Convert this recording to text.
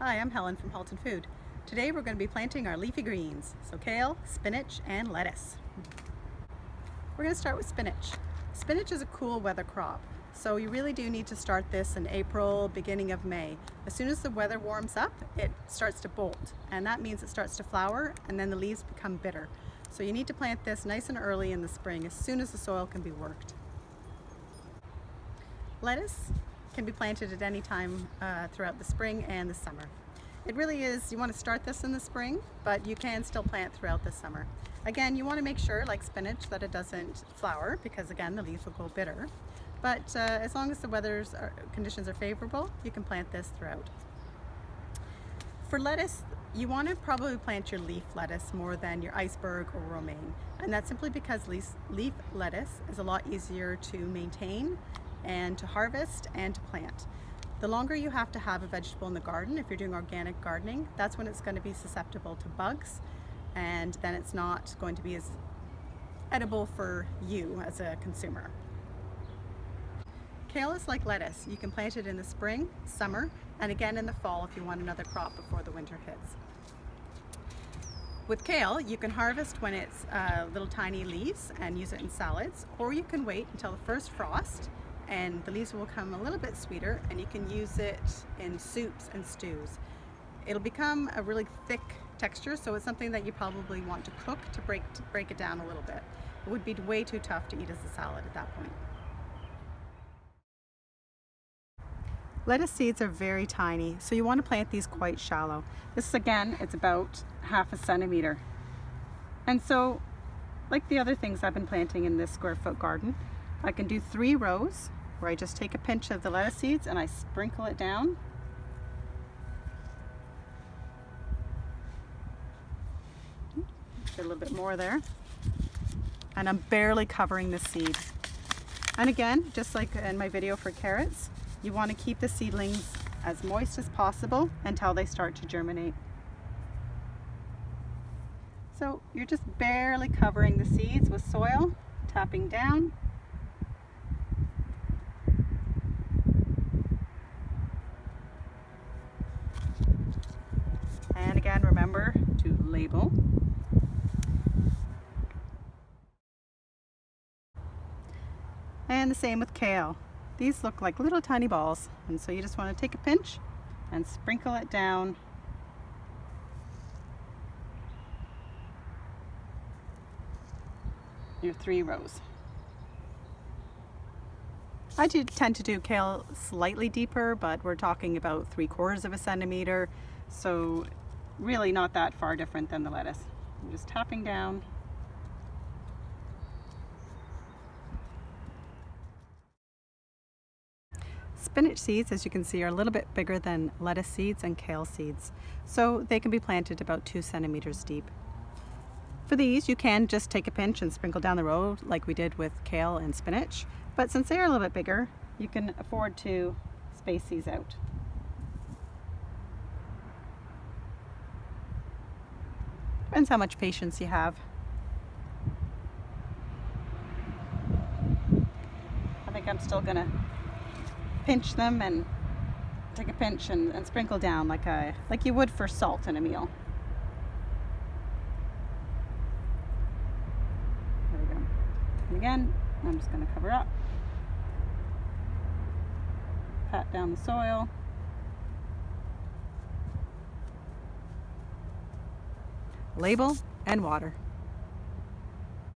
Hi, I'm Helen from Halton Food. Today we're going to be planting our leafy greens, so kale, spinach, and lettuce. We're going to start with spinach. Spinach is a cool weather crop, so you really do need to start this in April, beginning of May. As soon as the weather warms up, it starts to bolt, and that means it starts to flower, and then the leaves become bitter. So you need to plant this nice and early in the spring, as soon as the soil can be worked. Lettuce can be planted at any time uh, throughout the spring and the summer. It really is, you want to start this in the spring, but you can still plant throughout the summer. Again, you want to make sure, like spinach, that it doesn't flower because again, the leaves will go bitter. But uh, as long as the weather conditions are favorable, you can plant this throughout. For lettuce, you want to probably plant your leaf lettuce more than your iceberg or romaine. And that's simply because leaf, leaf lettuce is a lot easier to maintain and to harvest and to plant. The longer you have to have a vegetable in the garden, if you're doing organic gardening, that's when it's going to be susceptible to bugs and then it's not going to be as edible for you as a consumer. Kale is like lettuce. You can plant it in the spring, summer, and again in the fall if you want another crop before the winter hits. With kale, you can harvest when it's uh, little tiny leaves and use it in salads, or you can wait until the first frost and the leaves will come a little bit sweeter and you can use it in soups and stews. It'll become a really thick texture so it's something that you probably want to cook to break, to break it down a little bit. It would be way too tough to eat as a salad at that point. Lettuce seeds are very tiny, so you want to plant these quite shallow. This again, it's about half a centimeter. And so, like the other things I've been planting in this square foot garden, I can do three rows where I just take a pinch of the lettuce seeds and I sprinkle it down. Get a little bit more there. And I'm barely covering the seed. And again, just like in my video for carrots, you want to keep the seedlings as moist as possible until they start to germinate. So you're just barely covering the seeds with soil, tapping down again, remember to label. And the same with kale. These look like little tiny balls. And so you just want to take a pinch and sprinkle it down your three rows. I do tend to do kale slightly deeper, but we're talking about three quarters of a centimeter. So really not that far different than the lettuce. I'm just tapping down. Spinach seeds, as you can see, are a little bit bigger than lettuce seeds and kale seeds, so they can be planted about two centimeters deep. For these, you can just take a pinch and sprinkle down the row like we did with kale and spinach, but since they are a little bit bigger, you can afford to space these out. Depends how much patience you have. I think I'm still gonna pinch them and take a pinch and, and sprinkle down like a like you would for salt in a meal. There we go. And again, I'm just gonna cover up. Pat down the soil. Label, and water.